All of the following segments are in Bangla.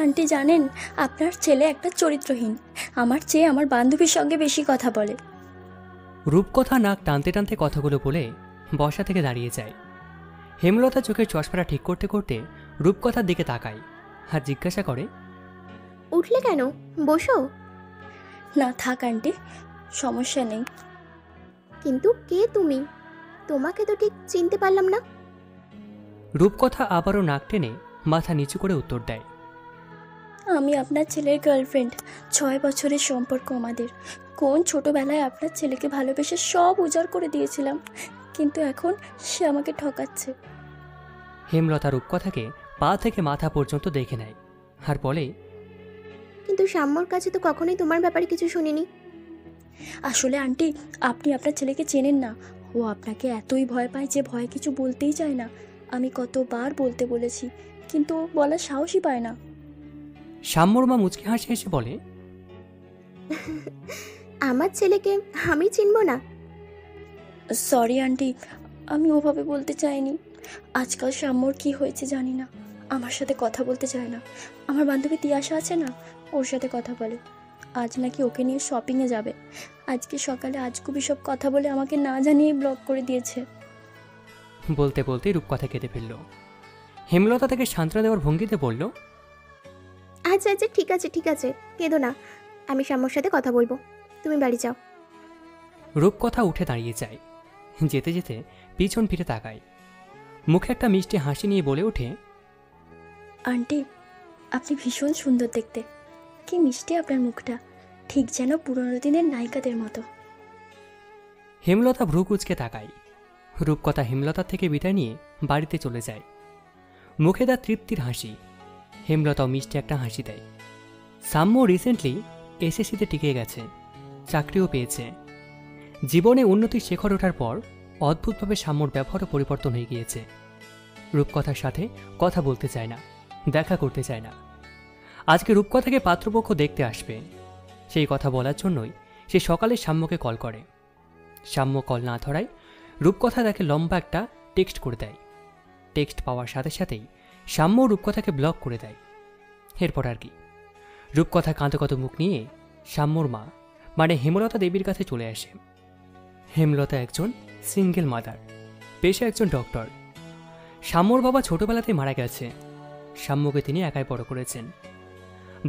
আন্টি জানেন আপনার ছেলে একটা চরিত্রহীন। আমার চেয়ে আমার বান্ধবীর সঙ্গে বেশি কথা বলে। রূপকথা নাক টানতে টানতে কথাগুলো বলে বসা থেকে দাঁড়িয়ে যায়। হেমলতা চোখের চশমাটা ঠিক করতে করতে রূপকথার দিকে তাকায় আর জিজ্ঞাসা করে উঠলে কেন? বসো। না থাক আন্টি সমস্যা নেই। কিন্তু কে তুমি? তোমাকে তো ঠিক চিনতে পারলাম না। রূপকথা আবারও নাক টেনে মাথা নিচু করে উত্তর দেয়। আমি আপনার ছেলের গার্লফ্রেন্ড ছয় বছরের সম্পর্ক আমাদের। কোন ছোটবেলায় আপনার ছেলেকে ভালোবেসে সব উজাড় করে দিয়েছিলাম কিন্তু এখন সে আমাকে ঠকাচ্ছে। হেমলতা রূপকথাকে পা থেকে মাথা পর্যন্ত দেখে নেয় আর বলে কিন্তু সাম্যর কাছে তো কখনোই তোমার ব্যাপারে কিছু শুনিনি। আসলে আন্টি আপনি আপনার ছেলেকে চেনেন না। ও আপনাকে এতই ভয় পায় যে ভয় কিছু বলতেই চায় না। আমি কতবার বলতে বলেছি কিন্তু ও বলার সাহসই পায় না। সাম্যর মা মুচকি হাসি হেসে বলে আমার ছেলেকে আমি চিনব না? সরি আন্টি আমি ওভাবে বলতে চাইনি। আজকাল সাম্যর কি হয়েছে জানি না। আমার সাথে কথা বলতে চায় না। আমার বান্ধবী তিয়াশা আছে না? ওর সাথে কথা বলে। আজ নাকি ওকে নিয়ে শপিংয়ে যাবে। আজকে সকালে আজকুবি সব কথা বলে আমাকে না জানিয়ে ব্লক করে দিয়েছে। বলতে বলতেই রূপকথা কেঁদে ফেলল। হেমলতা তাকে সান্ত্বনা দেওয়ার ভঙ্গিতে বলল আচ্ছা আচ্ছা ঠিক আছে ঠিক আছে। কেঁদো না। আমি সাম্যর সাথে কথা বলব। তুমি বাড়ি যাও। রূপকথা উঠে দাঁড়িয়ে যায়। যেতে যেতে পিছন ফিরে তাকায়। মুখে একটা মিষ্টি হাসি নিয়ে বলে ওঠে আন্টি আপনি ভীষণ সুন্দর দেখতে। কি মিষ্টি আপনার মুখটা। ঠিক যেন পুরনো দিনের নায়িকাদের মতো। হেমলতা ভ্রু কুচকে তাকায়। রূপকথা হেমলতার থেকে বিদায় নিয়ে বাড়িতে চলে যায়। মুখে তার তৃপ্তির হাসি। হেমলতাও মিষ্টি একটা হাসি দেয়। সাম্য রিসেন্টলি এসএসসিতে টিকে গেছে, চাকরিও পেয়েছে। জীবনে উন্নতির শেখর ওঠার পর অদ্ভুতভাবে সাম্যর ব্যবহারও পরিবর্তন হয়ে গিয়েছে। রূপকথার সাথে কথা বলতে চায় না, দেখা করতে চায় না। আজকে রূপকথাকে পাত্রপক্ষ দেখতে আসবে। সেই কথা বলার জন্যই সে সকালে সাম্যকে কল করে। সাম্য কল না ধরায় রূপকথা তাকে লম্বা একটা টেক্সট করে দেয়। টেক্সট পাওয়ার সাথে সাথেই সাম্য রূপকথাকে ব্লক করে দেয়। এরপর আর কি। রূপকথা কাঁদো কত মুখ নিয়ে সাম্যর মা মানে হেমলতা দেবীর কাছে চলে আসে। হেমলতা একজন সিঙ্গেল মাদার পেশা একজন ডক্টর সাম্যর বাবা ছোটবেলাতেই মারা গেছে। সাম্যকে তিনি একাই বড় করেছেন।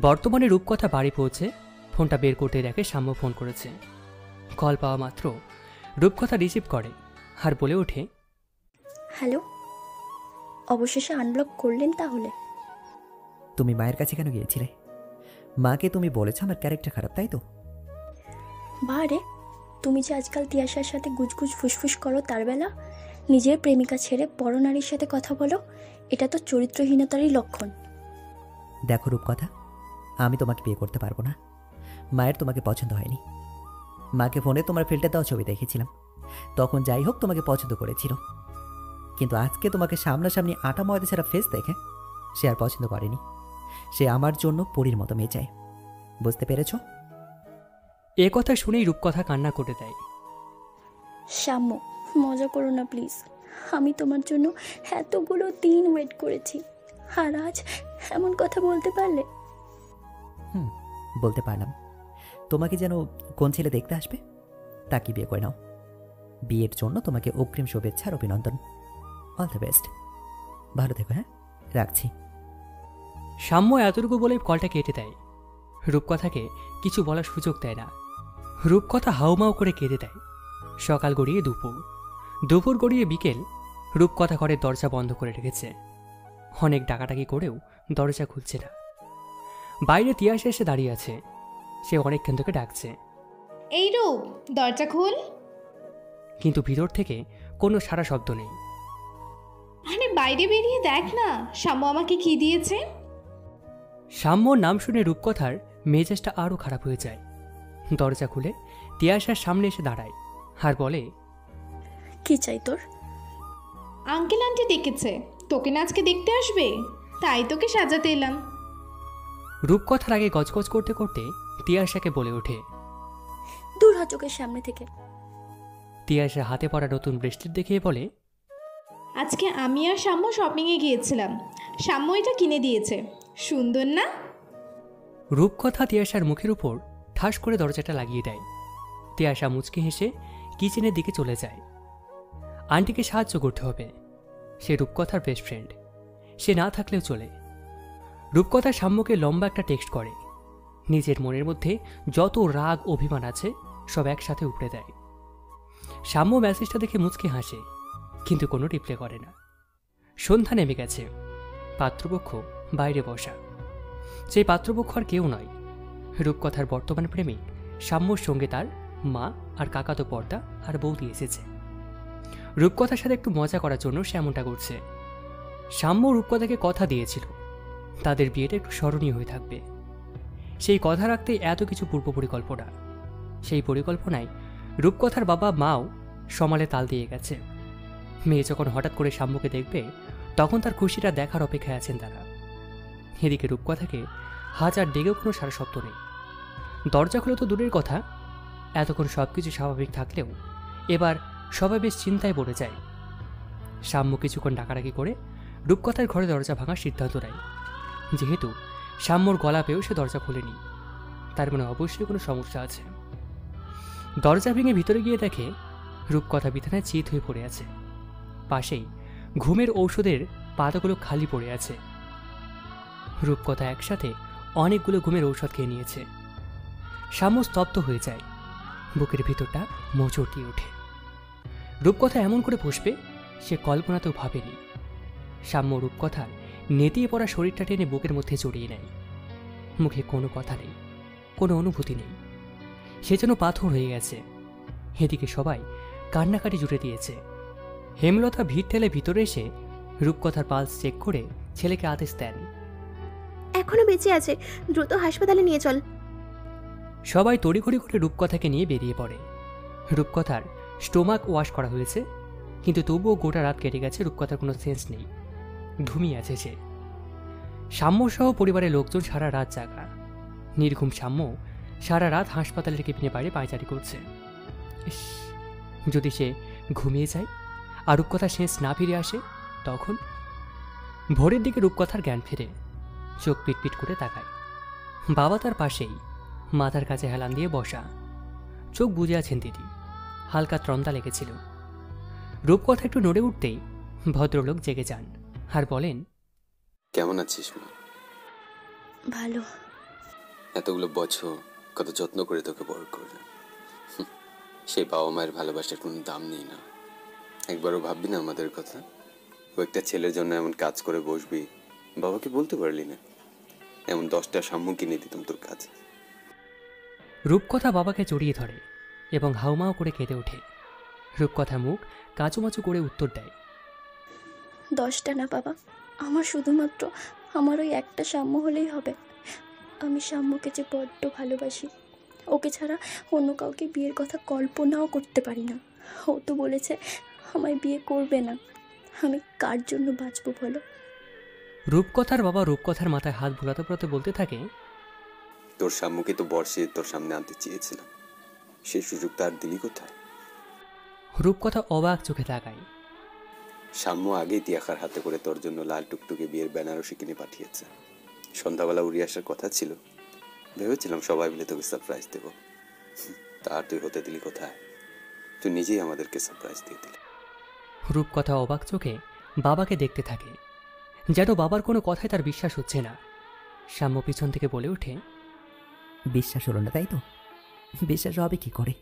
বর্তমানে রূপকথা বাড়ি পৌঁছে ফোনটা বের করতে দেখে সাম্য ফোন করেছে। কল পাওয়া মাত্র রূপকথা রিসিভ করে, আর বলে ওঠে, হ্যালো? অবশেষে আনব্লক করলেন তাহলে। তুমি মায়ের কাছে কেন গিয়েছিলে? মাকে তুমি বলেছ আমার ক্যারেক্টার খারাপ তাই তো? বারে তুমি যে আজকাল তিয়াশার সাথে গুজগুজ ফুসফুস করো তার বেলা নিজের প্রেমিকা ছেড়ে বড় নারীর সাথে কথা বলো এটা তো চরিত্রহীনতারই লক্ষণ। দেখো রূপকথা আমি তোমাকে বিয়ে করতে পারব না। মায়ের তোমাকে পছন্দ হয়নি। মাকে ফোনে তোমার ফিল্টার দেওয়া ছবি দেখেছিলাম। তখন যাই হোক তোমাকে পছন্দ করেছিল। কিন্তু আজকে তোমাকে সামনাসামনি আটা ময়দা ছাড়া ফেস দেখে সে আর পছন্দ করেনি। সে আমার জন্য পরীর মতো মেয়ে চায়। বুঝতে পেরেছ? এ কথা শুনেই রূপকথা কান্না করে দেয়। সাম্য মজা করো না প্লিজ আমি তোমার জন্য এতগুলো দিন ওয়েট করেছি। আর আজ এমন কথা বলতে পারলে? হুম বলতে পারলাম। তোমাকে যেন কোন ছেলে দেখতে আসবে? তাকে বিয়ে করে নাও। বিয়ের জন্য তোমাকে অগ্রিম শুভেচ্ছা আর অভিনন্দন। অল দ্য বেস্ট ভালো থেকো হ্যাঁ? রাখছি। সাম্য এতটুকু বলে কলটা কেটে দেয়। রূপকথাকে কিছু বলার সুযোগ দেয় না। রূপকথা হাউমাউ করে কেঁদে দেয়। সকাল গড়িয়ে দুপুর। দুপুর গড়িয়ে বিকেল রূপকথা ঘরের দরজা বন্ধ করে রেখেছে। অনেক ডাকাটাকি করেও দরজা খুলছে না। বাইরে তিয়াসে এসে দাঁড়িয়ে আছে। সে অনেকক্ষণ থেকে ডাকছে। এই রূপ দরজা খুল। কিন্তু ভিতর থেকে কোনো সারা শব্দ নেই। বাইরে বেরিয়ে দেখ না। শামু আমাকে কি দিয়েছে? সাম্যর নাম শুনে রূপকথার মেজাজটা আরও খারাপ হয়ে যায়। দরজা খুলে তিয়াসার সামনে এসে দাঁড়ায় আর বলে কি চাই তোর? আঙ্কেল আন্টি ডেকেছে। তোকে না আজকে দেখতে আসবে? তাই তোকে সাজাতে এলাম। রূপকথার আগে গজগজ করতে করতে তিয়াসাকে বলে ওঠে দূর হ চোখের সামনে থেকে। তিয়াসা হাতে পড়া নতুন ব্রেসলেট দেখিয়ে বলে আজকে আমি আর সাম্য শপিংয়ে গিয়েছিলাম। সাম্য এটা কিনে দিয়েছে। সুন্দর না? রূপকথা তিয়াশার মুখের উপর ঠাস করে দরজাটা লাগিয়ে দেয়। তিয়াশা মুচকি হেসে কিচেনের দিকে চলে যায়। আন্টিকে সাহায্য করতে হবে। সে রূপকথার বেস্ট ফ্রেন্ড সে না থাকলেও চলে। রূপকথা সাম্যকে লম্বা একটা টেক্সট করে। নিজের মনের মধ্যে যত রাগ, অভিমান আছে, সব একসাথে উপড়ে দেয়। সাম্য মেসেজটা দেখে মুচকে হাসে। কিন্তু কোনো রিপ্লাই করে না। সন্ধ্যা নেমে গেছে। পাত্রপক্ষ বাইরে বসা। সেই পাত্রপক্ষ আর কেউ নয়। রূপকথার বর্তমান প্রেমিক সাম্যর সঙ্গে তার মা আর কাকাতো পর্দা আর বৌদি এসেছে। রূপকথার সাথে একটু মজা করার জন্য সে এমনটা করছে। সাম্য রূপকথাকে কথা দিয়েছিল। তাদের বিয়েটা একটু স্মরণীয় হয়ে থাকবে। সেই কথা রাখতে এত কিছু পূর্ব পরিকল্পনা। সেই পরিকল্পনায় রূপকথার বাবা মাও সমালে তাল দিয়ে গেছে। মেয়ে যখন হঠাৎ করে সাম্যকে দেখবে, তখন তার খুশিটা দেখার অপেক্ষায় আছেন তারা। এদিকে রূপকথাকে হাজার ডেকেও কোনো সারা শব্দ নেই। দরজা খুলে তো দূরের কথা। এতক্ষণ সব কিছু স্বাভাবিক থাকলেও এবার সবাই বেশ চিন্তায় পড়ে যায়। সাম্য কিছুক্ষণ ডাকাডাকি করে রূপকথার ঘরে দরজা ভাঙার সিদ্ধান্ত নেয়। যেহেতু সাম্যর গলা পেয়েও সে দরজা খোলেনি, তার মানে অবশ্যই কোনো সমস্যা আছে। দরজা ভেঙে ভিতরে গিয়ে দেখে রূপকথা বিছানায় চিত হয়ে পড়ে আছে। পাশেই ঘুমের ঔষধের পাতাগুলো খালি পড়ে আছে। রূপকথা একসাথে অনেকগুলো ঘুমের ঔষধ খেয়ে নিয়েছে। সাম্য স্তব্ধ হয়ে যায়। বুকের ভিতরটা মোচড় দিয়ে ওঠে। রূপকথা এমন করে বসবে, সে কল্পনাতেও ভাবেনি। সাম্য রূপকথার নেতিয়ে পড়া শরীরটা টেনে বুকের মধ্যে জড়িয়ে নেয়। মুখে কোনো কথা নেই, কোনো অনুভূতি নেই। সে যেন পাথর হয়ে গেছে। এদিকে সবাই কান্নাকাটি জুড়ে দিয়েছে। হেমলতা ভিড় ঠেলে ভিতরে এসে রূপকথার পালস চেক করে ছেলেকে আদেশ দেন। এখনও বেঁচে আছে দ্রুত হাসপাতালে নিয়ে চল। সবাই তড়িঘড়ি করে রূপকথাকে নিয়ে বেরিয়ে পড়ে। রূপকথার স্টোমাক ওয়াশ করা হয়েছে কিন্তু তবুও গোটা রাত কেটে গেছে রূপকথার কোনো সেন্স নেই। ঘুমিয়ে আছে সে। সাম্যসহ পরিবারের লোকজন সারা রাত জাগা। নির্ঘুম সাম্য সারা রাত হাসপাতালের কেবিনে বাইরে পায়চারি করছে। যদি সে ঘুমিয়ে যায় আর রূপকথার শেষ না ফিরে আসে তখন ভোরের দিকে রূপকথার জ্ঞান ফেরে। চোখ পিটপিট করে তাকায়। বাবা তার পাশেই মাথার কাছে হেলান দিয়ে বসা। চোখ বুঝে আছেন দিদি। হালকা ত্রন্দা লেগেছিল। রূপকথা একটু নড়ে উঠতেই ভদ্রলোক জেগে যান আর বলেন কেমন আছিস মা? ভালো। এতগুলো বছর কত যত্ন করে তোকে বড় করলাম। সেই বাবা মায়ের ভালোবাসার কোনো দাম নেই না। একবারও ভাববি না আমাদের কথা। ও একটা ছেলের জন্য এমন কাজ করে বসবি বাবাকে বলতে পারলি না। এমন দশটা সাম্মু কিনে দিতাম তোর কাছে। রূপকথা বাবাকে জড়িয়ে ধরে এবং হাউমাও করে কেঁদে ওঠে। রূপকথা মুখ কাঁচুমাচু করে উত্তর দেয়। দশটা না বাবা আমার শুধুমাত্র আমার ওই একটা সাম্য হলেই হবে। আমি সাম্যকে যে বড্ড ভালোবাসি ওকে ছাড়া অন্য কাউকে বিয়ের কথা কল্পনাও করতে পারি না। ও তো বলেছে আমায় বিয়ে করবে না। আমি কার জন্য বাঁচবো বলো? রূপকথার বাবা রূপকথার মাথায় হাত ভোলাতে ভোলাতে বলতে থাকে তোর সাম্মুকে তো বর্ষে তোর সামনে আনতে চেয়েছিলাম সেই সুযোগ তার দিলি কোথায়? রূপকথা অবাক চোখে তাকায়। সাম্য আগেই তিয়াখার হাতে করে তোর জন্য লাল টুকটুকে বিয়ের বেনারসি কিনে পাঠিয়েছে। সন্ধ্যাবেলা উড়ে আসার কথা ছিল। ভেবেছিলাম সবাই মিলে তোকে সারপ্রাইজ দেবো। তার তুই হতে দিলি কোথায়? তুই নিজেই আমাদেরকে সারপ্রাইজ দিয়ে দিলি। রূপকথা অবাক চোখে বাবাকে দেখতে থাকে। যেন বাবার কোনো কথায় তার বিশ্বাস হচ্ছে না। সাম্য পিছন থেকে বলে ওঠে বিশ্বাস হলো না তাই তো? বিশ্বাস হবে কি করে?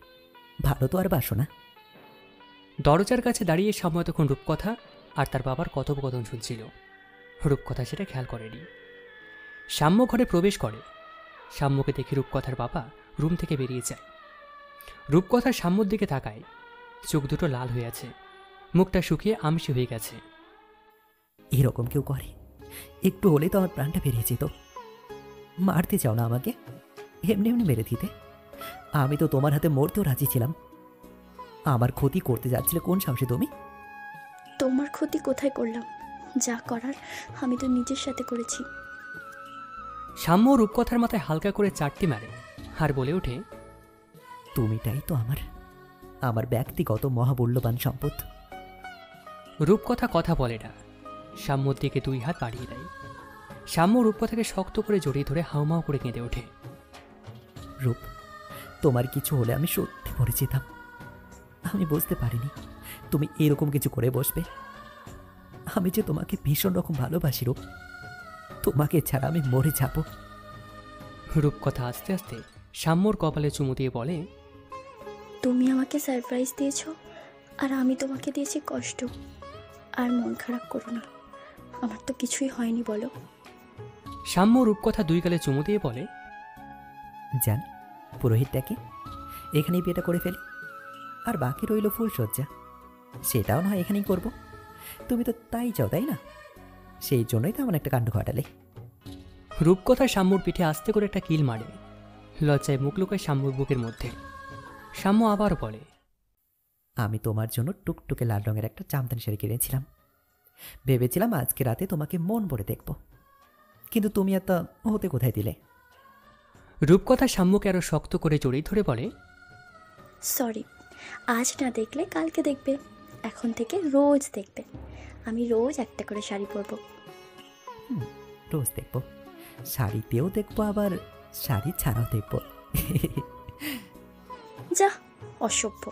ভালো তো আর বাসো না। দরজার কাছে দাঁড়িয়ে সাম্য তখন রূপকথা আর তার বাবার কথোপকথন শুনছিল। রূপকথা সেটা খেয়াল করেনি। সাম্য ঘরে প্রবেশ করে। সাম্যকে দেখে রূপকথার বাবা রুম থেকে বেরিয়ে যায়। রূপকথার সাম্যর দিকে তাকায়। চোখ দুটো লাল হয়ে আছে। মুখটা শুকিয়ে আমসি হয়ে গেছে। এরকম কেউ করে। একটু হলে তো আমার প্রাণটা বেরিয়ে যেত। মারতে চাও না আমাকে? এমনি এমনি মেরে দিতে। আমি তো তোমার হাতে মরতেও রাজি ছিলাম। আমার ক্ষতি করতে যাচ্ছিলে কোন সাহসে তুমি? তোমার ক্ষতি কোথায় করলাম? যা করার আমি তো নিজের সাথে করেছি। সাম্য রূপকথার মাথায় হালকা করে চারটি মারে আর বলে ওঠে তুমিটাই তো আমার। আমার ব্যক্তিগত মহামূল্যবান সম্পদ। রূপকথা কথা বলে না। সাম্যর দিকে দুই হাত বাড়িয়ে দেয়। সাম্য রূপকথাকে শক্ত করে জড়িয়ে ধরে হাউমাউ করে কেঁদে ওঠে। রূপ তোমার কিছু হলে আমি সত্যি মরে যেতাম। আমি বুঝতে পারিনি তুমি এরকম কিছু করে বসবে। আমি যে তোমাকে ভীষণ রকম ভালোবাসি রূপ তোমাকে ছাড়া আমি মরে যাব। রূপকথা আস্তে আস্তে সাম্যর কপালে চুমু দিয়ে বলে তুমি আমাকে সারপ্রাইজ দিয়েছ আর আমি তোমাকে দিয়েছি কষ্ট। আর মন খারাপ করো না। আমার তো কিছুই হয়নি বলো। সাম্য রূপকথা দুই গালে চুমু দিয়ে বলে জান পুরোহিতটাকে এখানেই বিয়েটা করে ফেলি। আর বাকি রইল ফুলসজ্জা সেটাও নয় এখানেই করব। তুমি তো তাই চাও তাই না? সেই জন্যই তো এমন একটা কাণ্ড ঘটালে। রূপকথা সাম্যর পিঠে আস্তে করে একটা কিল মারে লজ্জায় মুখ লুকায় সাম্যর বুকের মধ্যে। সাম্য আবার বলে আমি তোমার জন্য টুকটুকে লাল রঙের একটা জামদানি শাড়ি কিনেছিলাম। ভেবেছিলাম আজকে রাতে তোমাকে মন ভরে দেখব। কিন্তু তুমি এত হতে কোথায় দিলে? রূপকথা সাম্যকে আরও শক্ত করে জড়িয়ে ধরে বলে সরি আজ না দেখলে কালকে দেখবে এখন থেকে রোজ দেখবে। আমি রোজ একটা করে শাড়ি পরবো। রোজ দেখব। শাড়িতেও দেখব আবার শাড়ি ছাড়াও দেখব। যা অসভ্য।